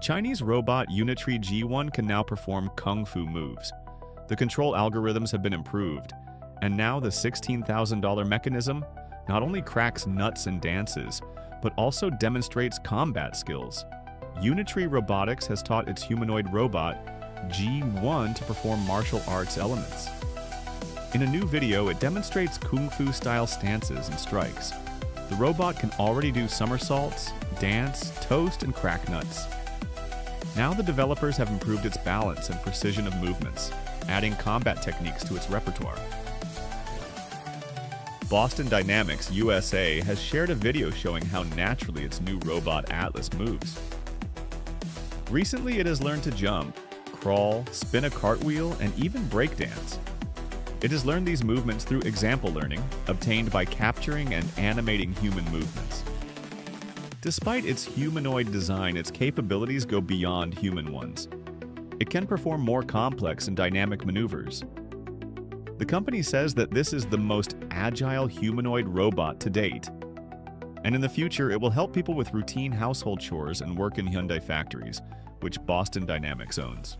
Chinese robot Unitree G1 can now perform kung fu moves. The control algorithms have been improved, and now the $16,000 mechanism not only cracks nuts and dances, but also demonstrates combat skills. Unitree Robotics has taught its humanoid robot, G1, to perform martial arts elements. In a new video, it demonstrates kung fu style stances and strikes. The robot can already do somersaults, dance, toast, and crack nuts. Now the developers have improved its balance and precision of movements, adding combat techniques to its repertoire. Boston Dynamics USA has shared a video showing how naturally its new robot Atlas moves. Recently, it has learned to jump, crawl, spin a cartwheel, and even breakdance. It has learned these movements through example learning, obtained by capturing and animating human movements. Despite its humanoid design, its capabilities go beyond human ones. It can perform more complex and dynamic maneuvers. The company says that this is the most agile humanoid robot to date. And in the future, it will help people with routine household chores and work in Hyundai factories, which Boston Dynamics owns.